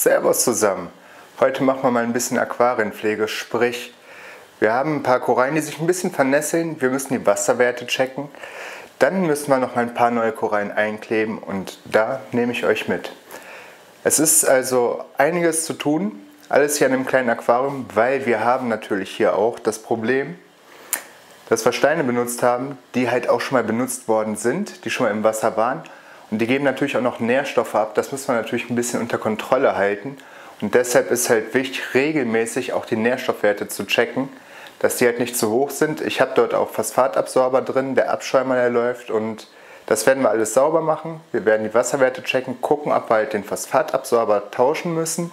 Servus zusammen. Heute machen wir mal ein bisschen Aquarienpflege, sprich, wir haben ein paar Korallen, die sich ein bisschen vernässeln. Wir müssen die Wasserwerte checken. Dann müssen wir noch ein paar neue Korallen einkleben und da nehme ich euch mit. Es ist also einiges zu tun, alles hier in einem kleinen Aquarium, weil wir haben natürlich hier auch das Problem, dass wir Steine benutzt haben, die halt auch schon mal benutzt worden sind, die schon mal im Wasser waren. Und die geben natürlich auch noch Nährstoffe ab. Das muss man natürlich ein bisschen unter Kontrolle halten. Und deshalb ist halt wichtig, regelmäßig auch die Nährstoffwerte zu checken, dass die halt nicht zu hoch sind. Ich habe dort auch Phosphatabsorber drin, der Abschäumer, der läuft und das werden wir alles sauber machen. Wir werden die Wasserwerte checken, gucken, ob wir halt den Phosphatabsorber tauschen müssen.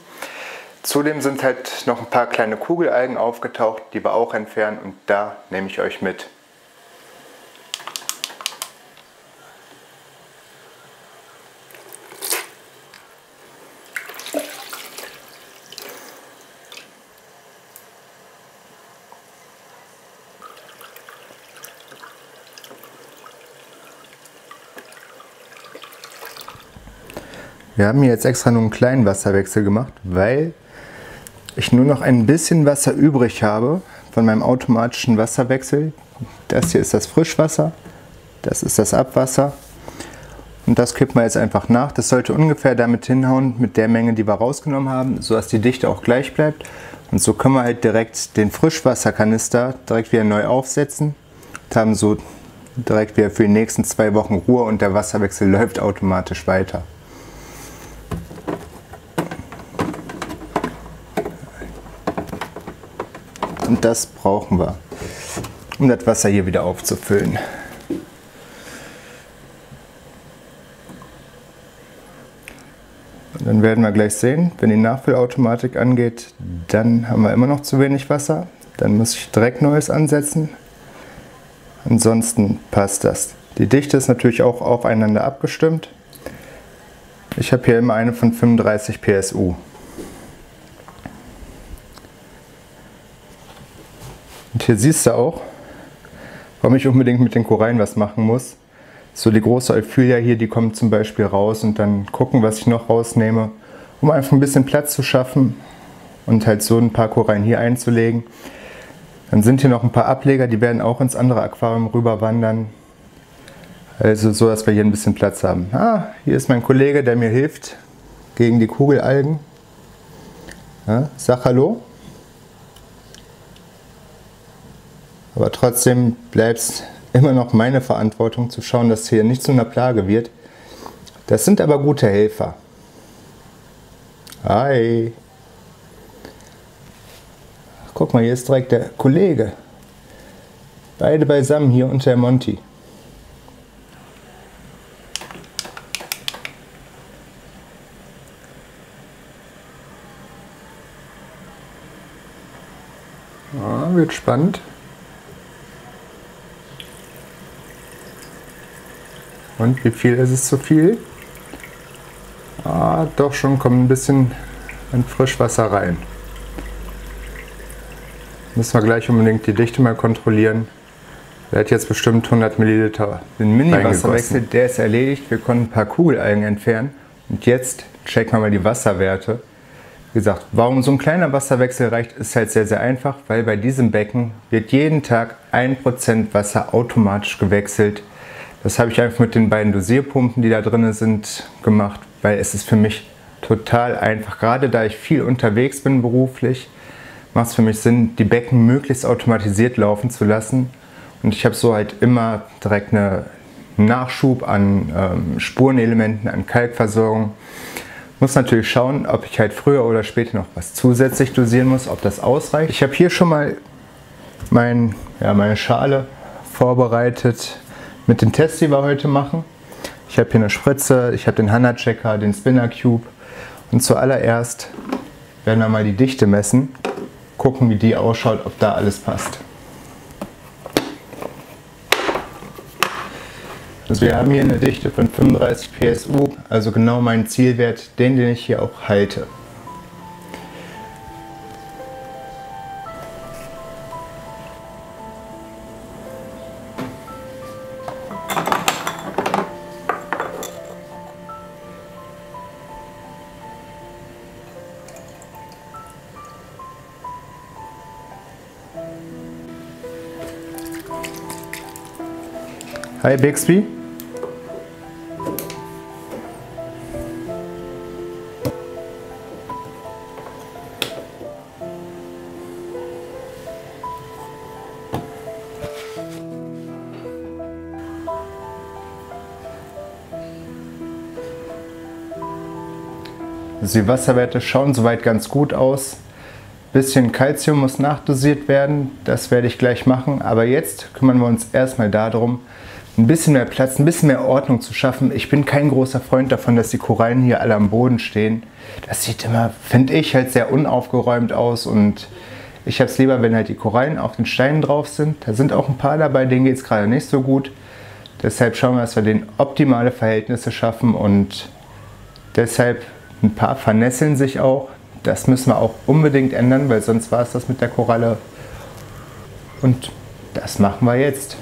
Zudem sind halt noch ein paar kleine Kugelalgen aufgetaucht, die wir auch entfernen und da nehme ich euch mit. Wir haben hier jetzt extra nur einen kleinen Wasserwechsel gemacht, weil ich nur noch ein bisschen Wasser übrig habe von meinem automatischen Wasserwechsel. Das hier ist das Frischwasser, das ist das Abwasser und das kippen wir jetzt einfach nach. Das sollte ungefähr damit hinhauen mit der Menge, die wir rausgenommen haben, sodass die Dichte auch gleich bleibt. Und so können wir halt direkt den Frischwasserkanister direkt wieder neu aufsetzen und haben so direkt wieder für die nächsten zwei Wochen Ruhe und der Wasserwechsel läuft automatisch weiter. Und das brauchen wir, um das Wasser hier wieder aufzufüllen. Und dann werden wir gleich sehen, wenn die Nachfüllautomatik angeht, dann haben wir immer noch zu wenig Wasser. Dann muss ich direkt neues ansetzen. Ansonsten passt das. Die Dichte ist natürlich auch aufeinander abgestimmt. Ich habe hier immer eine von 35 PSU. Und hier siehst du auch, warum ich unbedingt mit den Korallen was machen muss. So die große Euphilia hier, die kommt zum Beispiel raus und dann gucken, was ich noch rausnehme, um einfach ein bisschen Platz zu schaffen und halt so ein paar Korallen hier einzulegen. Dann sind hier noch ein paar Ableger, die werden auch ins andere Aquarium rüber wandern. Also so, dass wir hier ein bisschen Platz haben. Ah, hier ist mein Kollege, der mir hilft gegen die Kugelalgen. Ja, sag Hallo. Aber trotzdem bleibt es immer noch meine Verantwortung zu schauen, dass hier nicht zu einer Plage wird. Das sind aber gute Helfer. Hi. Guck mal, hier ist direkt der Kollege. Beide beisammen hier unter der Monty. Ja, wird spannend. Und wie viel ist es zu viel? Ah, doch schon kommt ein bisschen an Frischwasser rein. Müssen wir gleich unbedingt die Dichte mal kontrollieren. Der hat jetzt bestimmt 100 Milliliter. Den Mini-Wasserwechsel, der ist erledigt. Wir konnten ein paar Kugelalgen entfernen. Und jetzt checken wir mal die Wasserwerte. Wie gesagt, warum so ein kleiner Wasserwechsel reicht, ist halt sehr, sehr einfach, weil bei diesem Becken wird jeden Tag 1% Wasser automatisch gewechselt das habe ich einfach mit den beiden Dosierpumpen, die da drin sind, gemacht, weil es ist für mich total einfach. Gerade da ich viel unterwegs bin beruflich, macht es für mich Sinn, die Becken möglichst automatisiert laufen zu lassen. Und ich habe so halt immer direkt einen Nachschub an ähm, Spurenelementen, an Kalkversorgung. Muss natürlich schauen, ob ich halt früher oder später noch was zusätzlich dosieren muss, ob das ausreicht. Ich habe hier schon mal mein, ja, meine Schale vorbereitet mit den Tests, die wir heute machen. Ich habe hier eine Spritze, ich habe den Hanna-Checker, den Spinner Cube und zuallererst werden wir mal die Dichte messen, gucken wie die ausschaut, ob da alles passt. Also wir haben hier eine Dichte von 35 PSU, also genau mein Zielwert, den, den ich hier auch halte. Hi Bixby. Die Wasserwerte schauen soweit ganz gut aus. Bisschen Calcium muss nachdosiert werden, das werde ich gleich machen. Aber jetzt kümmern wir uns erstmal darum, ein bisschen mehr Platz, ein bisschen mehr Ordnung zu schaffen. Ich bin kein großer Freund davon, dass die Korallen hier alle am Boden stehen. Das sieht immer, finde ich, halt sehr unaufgeräumt aus und ich habe es lieber, wenn halt die Korallen auf den Steinen drauf sind. Da sind auch ein paar dabei, denen geht es gerade nicht so gut. Deshalb schauen wir, dass wir den optimale Verhältnisse schaffen und deshalb ein paar vernässeln sich auch. Das müssen wir auch unbedingt ändern, weil sonst war es das mit der Koralle. Und das machen wir jetzt.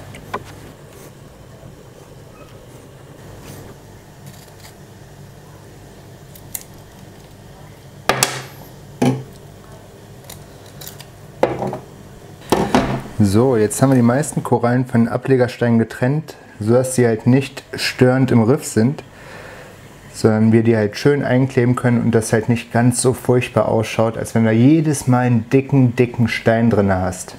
So, jetzt haben wir die meisten Korallen von Ablegersteinen getrennt, sodass sie halt nicht störend im Riff sind, sondern wir die halt schön einkleben können und das halt nicht ganz so furchtbar ausschaut, als wenn du jedes Mal einen dicken, dicken Stein drin hast.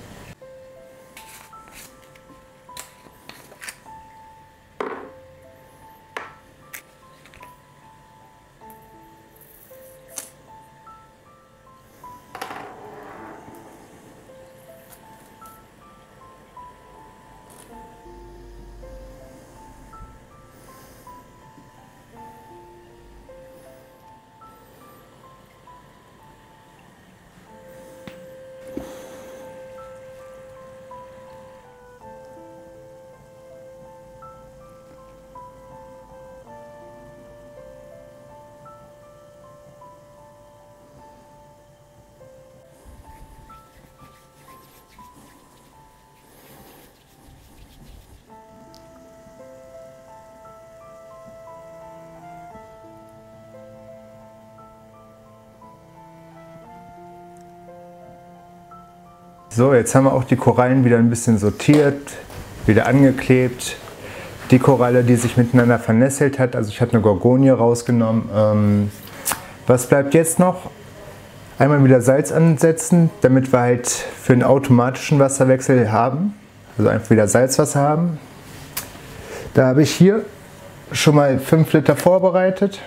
So, jetzt haben wir auch die Korallen wieder ein bisschen sortiert, wieder angeklebt. Die Koralle, die sich miteinander vernässelt hat, also ich habe eine Gorgonie rausgenommen. Ähm, was bleibt jetzt noch? Einmal wieder Salz ansetzen, damit wir halt für einen automatischen Wasserwechsel haben. Also einfach wieder Salzwasser haben. Da habe ich hier schon mal 5 Liter vorbereitet.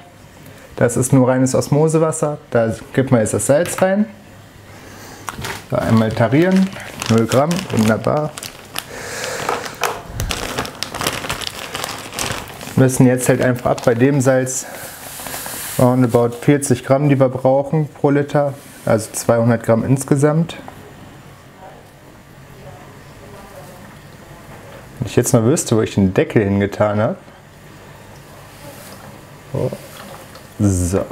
Das ist nur reines Osmosewasser. Da gibt man jetzt das Salz rein. Einmal tarieren, 0 Gramm, wunderbar. Müssen jetzt halt einfach ab bei dem Salz roundabout 40 Gramm, die wir brauchen pro Liter, also 200 Gramm insgesamt. Wenn ich jetzt mal wüsste, wo ich den Deckel hingetan habe. So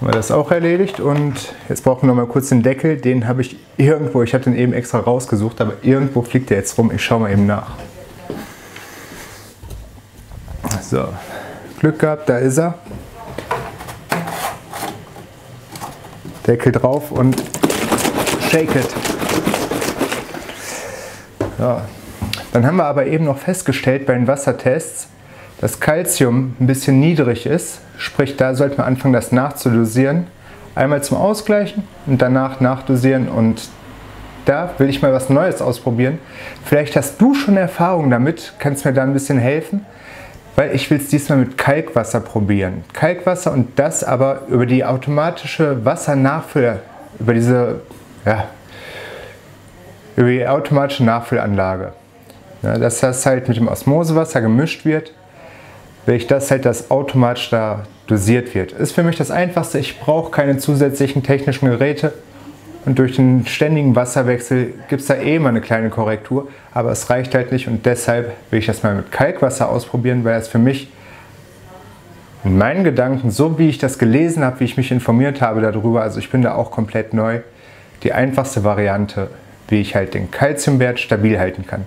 haben wir das auch erledigt und jetzt brauchen wir noch mal kurz den Deckel. Den habe ich irgendwo, ich hatte den eben extra rausgesucht, aber irgendwo fliegt der jetzt rum. Ich schaue mal eben nach. So, Glück gehabt, da ist er. Deckel drauf und shake it. Ja. Dann haben wir aber eben noch festgestellt bei den Wassertests, dass Calcium ein bisschen niedrig ist, sprich da sollte man anfangen, das nachzudosieren. Einmal zum Ausgleichen und danach nachdosieren und da will ich mal was Neues ausprobieren. Vielleicht hast du schon Erfahrung damit, kannst mir da ein bisschen helfen, weil ich will es diesmal mit Kalkwasser probieren. Kalkwasser und das aber über die automatische Wassernachfüll, über diese, ja, über die automatische Nachfüllanlage. Ja, dass das halt mit dem Osmosewasser gemischt wird will ich das halt, dass automatisch da dosiert wird. Ist für mich das Einfachste. Ich brauche keine zusätzlichen technischen Geräte. Und durch den ständigen Wasserwechsel gibt es da eh mal eine kleine Korrektur, aber es reicht halt nicht und deshalb will ich das mal mit Kalkwasser ausprobieren, weil es für mich in meinen Gedanken, so wie ich das gelesen habe, wie ich mich informiert habe darüber, also ich bin da auch komplett neu, die einfachste Variante, wie ich halt den Kalziumwert stabil halten kann.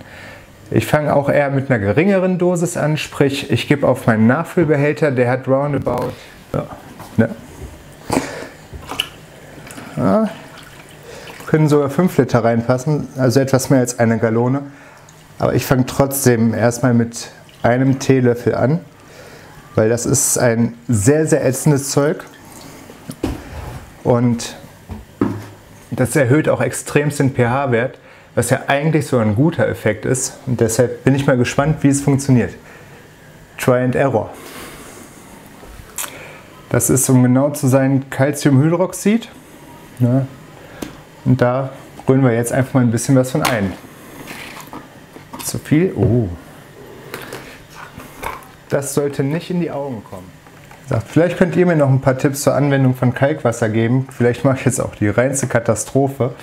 Ich fange auch eher mit einer geringeren Dosis an, sprich ich gebe auf meinen Nachfüllbehälter, der hat roundabout, ja, ne? ja, können sogar 5 Liter reinpassen, also etwas mehr als eine Gallone. Aber ich fange trotzdem erstmal mit einem Teelöffel an, weil das ist ein sehr, sehr ätzendes Zeug. Und das erhöht auch extremst den pH-Wert, was ja eigentlich so ein guter Effekt ist. Und deshalb bin ich mal gespannt, wie es funktioniert. Try and Error. Das ist, um genau zu sein, Calciumhydroxid. Ja. Und da rühren wir jetzt einfach mal ein bisschen was von ein. Zu viel? Oh. Das sollte nicht in die Augen kommen. Vielleicht könnt ihr mir noch ein paar Tipps zur Anwendung von Kalkwasser geben. Vielleicht mache ich jetzt auch die reinste Katastrophe.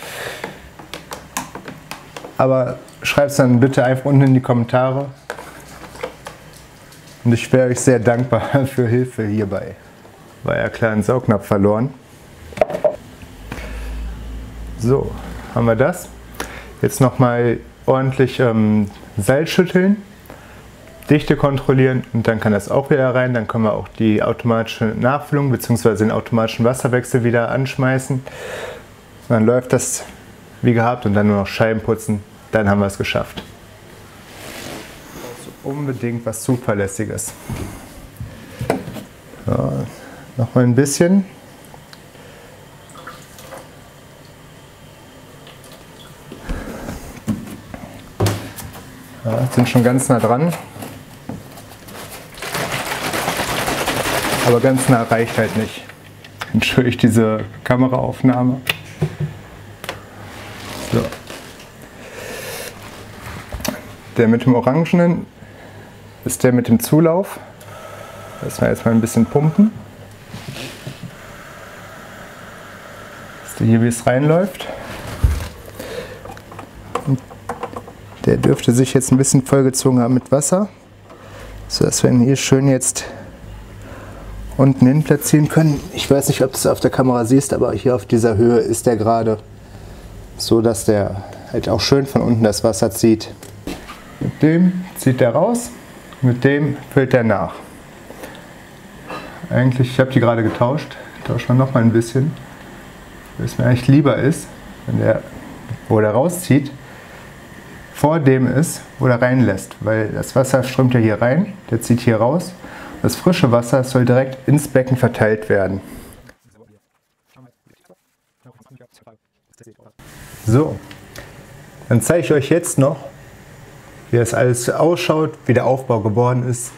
Aber schreibt es dann bitte einfach unten in die Kommentare. Und ich wäre euch sehr dankbar für Hilfe hierbei. War ja klar ein Saugnapf verloren. So, haben wir das. Jetzt nochmal ordentlich ähm, Salz schütteln, Dichte kontrollieren und dann kann das auch wieder rein. Dann können wir auch die automatische Nachfüllung bzw. den automatischen Wasserwechsel wieder anschmeißen. dann läuft das wie gehabt und dann nur noch Scheiben putzen. Dann haben wir es geschafft. Also unbedingt was Zuverlässiges. So, noch mal ein bisschen. Ja, sind schon ganz nah dran. Aber ganz nah reicht halt nicht. Entschuldigt diese Kameraaufnahme. Der mit dem Orangenen ist der mit dem Zulauf. Lassen wir jetzt mal ein bisschen pumpen. Ist der hier, wie es reinläuft. Der dürfte sich jetzt ein bisschen vollgezogen haben mit Wasser, sodass wir ihn hier schön jetzt unten hin platzieren können. Ich weiß nicht, ob du es auf der Kamera siehst, aber hier auf dieser Höhe ist der gerade so, dass der halt auch schön von unten das Wasser zieht. Mit dem zieht er raus, mit dem füllt er nach. Eigentlich, ich habe die gerade getauscht, tauscht man noch mal ein bisschen, weil es mir eigentlich lieber ist, wenn der, wo der rauszieht, vor dem ist, wo er reinlässt. Weil das Wasser strömt ja hier rein, der zieht hier raus. Das frische Wasser soll direkt ins Becken verteilt werden. So, dann zeige ich euch jetzt noch, wie das alles ausschaut, wie der Aufbau geworden ist,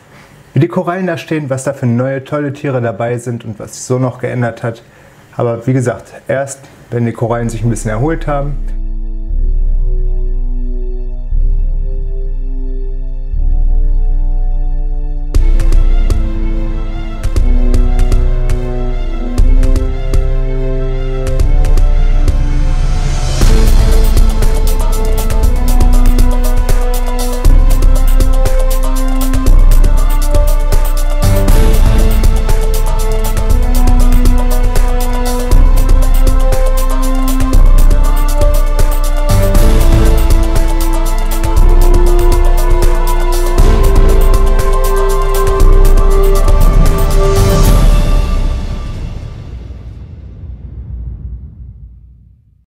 wie die Korallen da stehen, was da für neue tolle Tiere dabei sind und was sich so noch geändert hat. Aber wie gesagt, erst wenn die Korallen sich ein bisschen erholt haben,